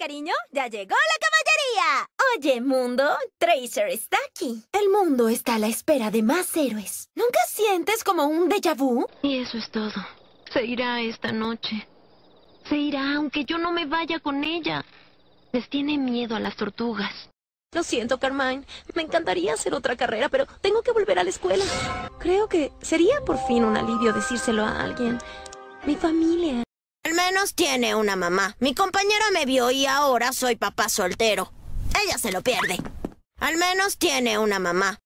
cariño, ya llegó la caballería. Oye, mundo, Tracer está aquí. El mundo está a la espera de más héroes. ¿Nunca sientes como un déjà vu? Y eso es todo. Se irá esta noche. Se irá aunque yo no me vaya con ella. Les tiene miedo a las tortugas. Lo siento, Carmine. Me encantaría hacer otra carrera, pero tengo que volver a la escuela. Creo que sería por fin un alivio decírselo a alguien. Mi familia. Menos tiene una mamá. Mi compañera me vio y ahora soy papá soltero. Ella se lo pierde. Al menos tiene una mamá.